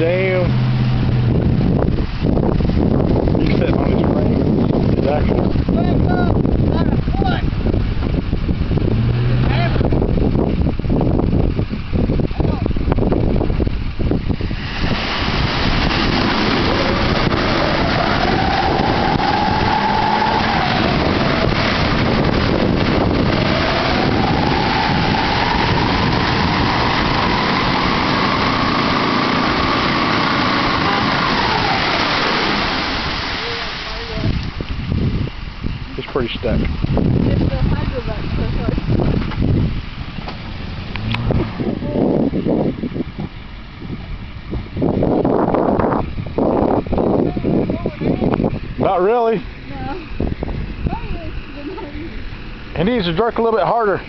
damn. He's sitting on his friends, his actual. pretty stuck. Not really. No. It needs to jerk a little bit harder.